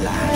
Yeah.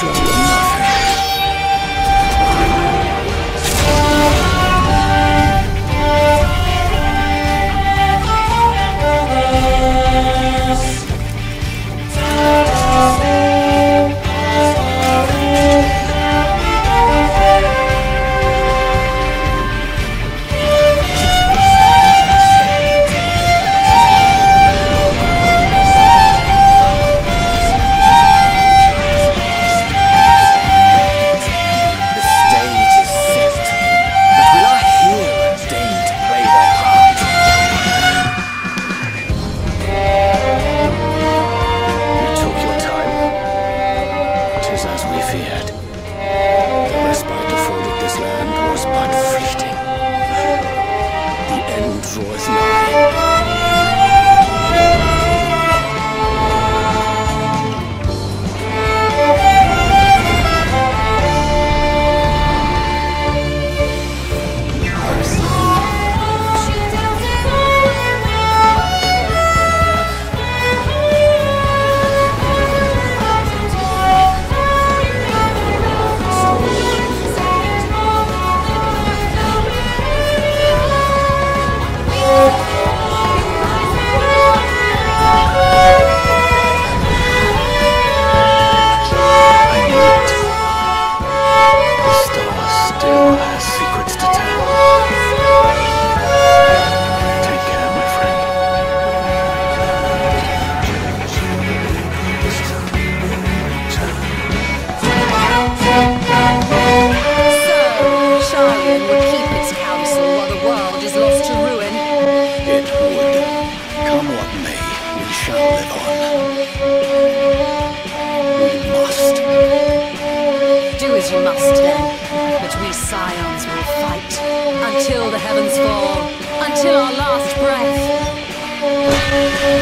这是我 must but we scions will fight until the heavens fall, until our last breath.